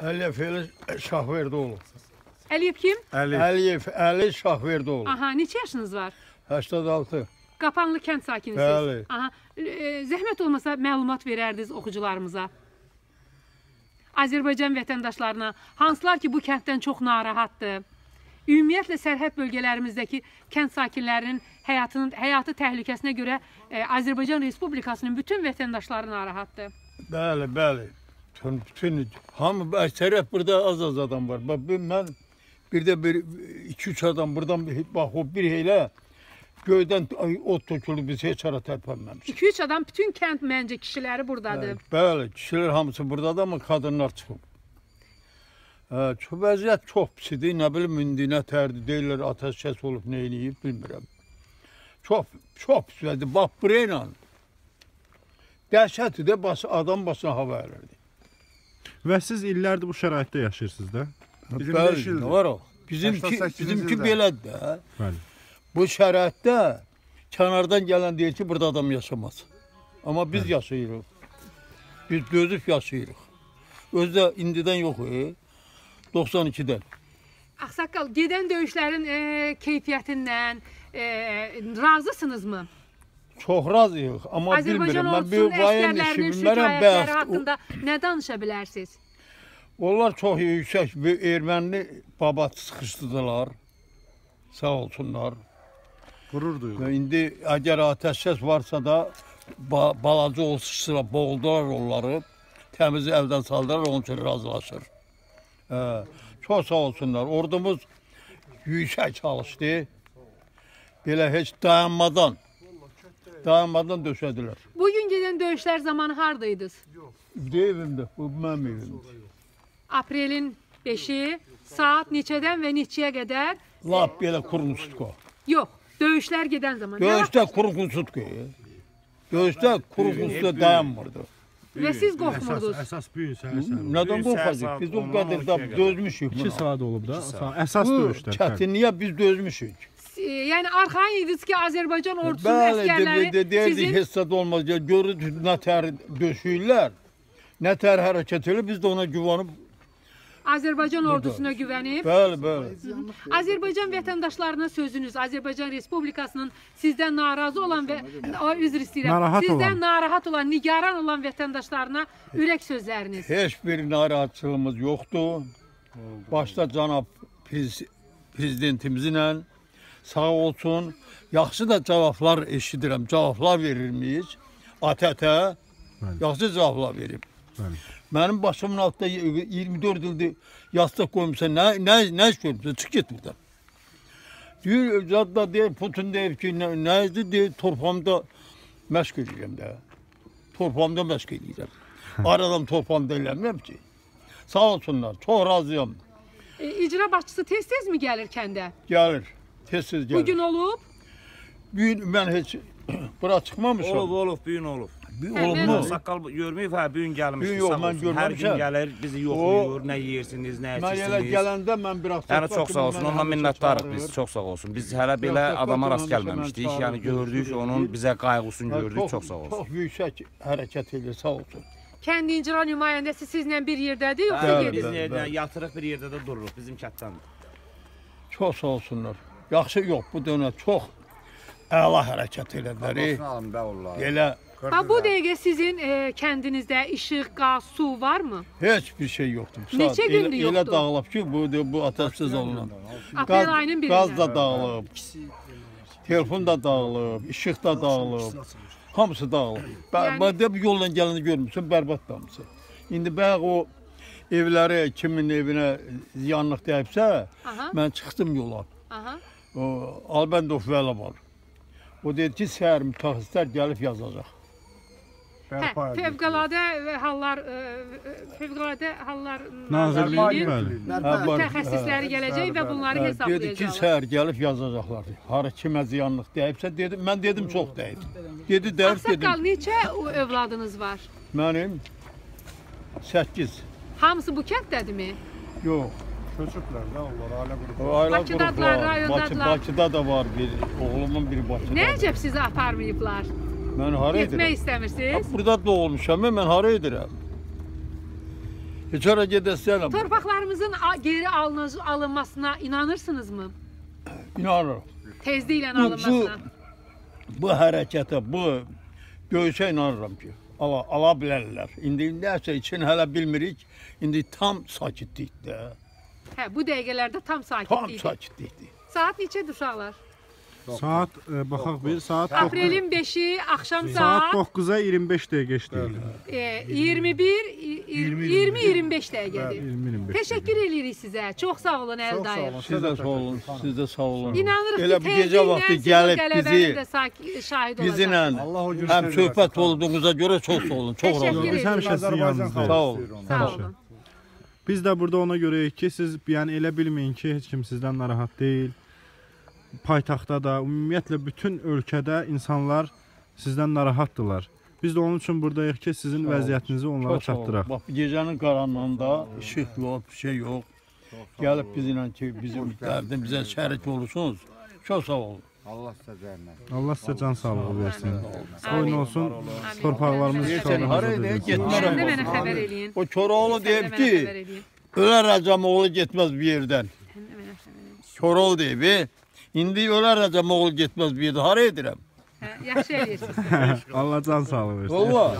Əliyev Əli Şahverdoğlu. Əliyev kim? Əli. Əliyev Əli Şahverdoğlu. Aha, neçə yaşınız var? 86. Qapanlı kənd sakinisiniz. Bəli. Aha. e, Zəhmət olmasa məlumat verərdiniz oxucularımıza. Azərbaycan vətəndaşlarına, hansılar ki bu kənddən çox narahatdır. Ümumiyyətlə sərhəd bölgələrimizdəki kənd sakinlərinin həyatının həyatı təhlükəsinə görə e, Azərbaycan Respublikasının bütün vətəndaşları narahatdır. Bəli, bəli. Bütün, bütün hamı əksəriyyət burada az-az adam var. Bax mən bir də bir 2-3 adam buradan bir- bax o bir elə göydən ot tökülüb biz heç ara tərpənməmişik. 2-3 adam bütün kənd məncə kişiləri burdadır. Bəli, kişilər hamısı buradadır amma qadınlar çıxıb. Çox vəziyyət çox pisdir. Nə bilim indi nə tərdi deyirlər, atəşkəs olub, nə eləyib bilmirəm. Çox çox pis vəziyyət. Bax burayla dəhşətdir də bas adam başına hava əlirdi. Və siz illərdir bu şəraitdə yaşayırsınız da? Bizim Bəli, beş ildir. nə var o? Bizimki 88-ci bizimki ildə. belədir də. Bəli. Bu şəraitdə kənardan gələn deyir ki, burada adam yaşamaz. Amma biz yaşayırıq. Biz dözüb yaşayırıq. Özdə indidən yox, e? 92-dən. Ağsaqqal, gedən döyüşlərin e, keyfiyyətindən e, razısınızmı? Çox razıyıq, amma bilmirəm. Mən bir ordusunun vayen işi bilmərəm şücaətləri bəxt. haqqında nə danışa bilərsiniz? Onlar çox yüksək bir erməni babat sıxışdılar. Sağ olsunlar. Qurur duyulur. Və indi əgər atəşkəs varsa da ba balaca olsa boğuldular onları. Təmiz əldən saldılar, onun üçün razılaşır. Hə, çox sağ olsunlar. Ordumuz yüksək çalışdı. Belə heç dayanmadan dayanmadan döşədilər. Bugün gedən döyüşlər zamanı hardaydınız? Evimdə, bu mənim evimdir. Aprelin 5-i saat neçədən və neçəyə qədər? Lap belə kurunçutko. Yox, döyüşlər gedən zaman. Nə vaxt- Döyüşdə kurunçutko. Döyüşdə kurunçutko dayanmırdı. Və siz qorxmurdunuz. Əsas bu gün səhər səhər. Nədən Bir saat, qorxacaq? Biz o ondan qədər on də ikiyə qədər. dözmüşük 2 buna. saat olub da. Sa- Əsas Bu döyüşlər. bəli. çətinliyə biz dözmüşük. E, Yəni arxayın idiniz ki, Azərbaycan ordusunun Bəli, əskərləri de, de, deyirdik sizin hesab olmaz. Ya, Görürük nə tər döşüyürlər, nə tər hərəkət edir, biz də ona güvanıb. Azərbaycan ordusuna güvənib Bəli, bəli. Azərbaycan vətəndaşlarına sözünüz, Azərbaycan Respublikasının sizdən narazı olan və üzr istəyirəm. Narahat sizdən olan. narahat olan, nigaran olan vətəndaşlarına ürək sözləriniz. Heç bir narahatçılığımız yoxdur. Başda cənab prez, prezidentimizlə sağ olsun. Yaxşı da cavablar eşidirəm, cavablar verirmiş. Bəli. yaxşı cavablar verib. Bəli. Mənim başımın altında 24 ildir yastıq qoymuşsan, nə nə nə iş görmüsən? Çıx get buradan. Deyir, zadda deyir, Putin deyir ki, nə, nə idi deyir, torpağımda məşq edirəm də. Torpağımda məşq edirəm. Aradan torpağımda eləmirəm ki. Sağ olsunlar, çox razıyam. E, icra başçısı tez-tez mi gəlir kəndə? Gəlir, tez-tez gəlir. Bugün olub. Bugün mən heç bura çıxmamışam. Olub, olub, bu gün olub. Bir mu? Saqqal görməyib, hə, bu gün gəlmişdi. Yox, mən olsun. Hər gün görməmişəm. gəlir, bizi yoxlayır, nə yeyirsiniz, nə Mən elə içirsiniz. gələndə mən biraz Yəni çox sağ olsun, ondan minnətdarıq biz, çox sağ olsun. Biz hələ belə adama rast gəlməmişdik. Yəni gördük, onun bizə qayğısını gördük, çox sağ olsun. Çox yüksək hərəkət edir, sağ olsun. Kənd icra nümayəndəsi sizlə bir yerdədir, yoxsa Bəli, gedir? Biz yatırıq bir yerdə də dururuq, bizim kətdəndir. Çox sağ olsunlar. Yaxşı yox, bu dönə çox əla hərəkət elədilər. Elə Bax bu dəqiqə sizin e, kəndinizdə işıq, qaz, su varmı? heç bir şey yoxdur. Bu Neçə saat gündür elə, elə yoxdur? dağılıb ki, bu bu atəşsiz olunan. Aprel ayının Qaz birində. da dağılıb. Telefon da dağılıb, işıq da dağılıb. Hamısı dağılıb. Yəni- Bax yəni... bu yolla gələni görmüsən, bərbad hamısı. İndi bayaq o evləri kimin evinə ziyanlıq dəyibsə, Aha, mən çıxdım yola. Aha. O Albendov Vəli var. O dedi ki, səhər mütəxəssislər gəlib yazacaq. Hə, fövqəladə hallar e, e, fövqəladə hallar Nazirliyi Nazirliyinin bəli. Hə, var. mütəxəssisləri gələcək və bunları Hə, dedi ki, hesablayacaqlar. səhər gəlib yazacaqlar. Hara kimə ziyanlıq dəyibsə dedim, mən dedim çox dəyib. Dedi dəyib Ağsaqqal, dedim. neçə övladınız var? Mənim 8. Hamısı bu kənddədirmi? Yox. Köçüblər də onlar ailə qrupu. O ailə Bakıdadılar, var. Bakı, rayondadılar. Bakıda da var bir. Oğlumun biri Bakıda. Nə əcəb sizi aparmayıblar? Mən hara Getmək edirəm? istəmirsiniz? Burada doğulmuşam, mən hara edirəm? Heç ora gedəsən. Torpaqlarımızın geri alınız, alınmasına inanırsınızmı? İnanırım. Tezliklə Bu, bu, alınmasına. bu hərəkətə, bu görüşə inanıram ki, ala, ala bilərlər. İndi nəsə üçün hələ bilmirik. İndi tam sakitlikdə. Hə, bu dəqiqələrdə tam Tam sakitlikdir. sakitlikdir. Saat neçədir uşaqlar? Saat e, baxaq bir saat doq- Aprelin 5-i axşam saat saat 9-a 25 dəqiqə işləyir. e, 21 20-25 dəqiqədir. 20-25. Təşəkkür edirik sizə. Çox sağ olun Çox sağ Əldayev. olun. Siz də sağ olun, siz də sağ olun. İnanırıq Elə ki, bu gecə vaxtı gəlib bizi şahid bizimlə həm söhbət olduğunuza görə çox sağ olun. Çox razı olun. Biz həmişə sizin yanınızdayıq. Sağ ol. xalqı istəyir onu. Sağ olun. Biz də burada ona görəyik ki, siz yəni elə bilməyin ki, heç kim sizdən narahat deyil. Paytaxtda da, ümumiyyətlə bütün ölkədə insanlar sizdən narahatdılar. Biz də onun üçün buradayıq ki, sizin vəziyyətinizi onlara çatdıraq. Bax gecənin qaranlığında işıq yox, bir şey yox. Gəlib bizimlə ki, bizim dərdimizə şərik olursunuz. Çox sağ olun. Allah sizə cəhənnəm. Allah sizə can sağlığı versin. Amin. Oyun olsun, torpaqlarımız işğalımıza deyə verilsin. getmərəm. Də mənə xəbər eləyin. O Koroğlu deyib ki, ölər rəcam oğlu getməz bir yerdən. Koroğlu deyib, e? indi ölər rəcam oğlu getməz bir yerdən. Haraya edirəm? Hə, yaxşı eləyirsiniz. Allah can sağlığı versin. Olun.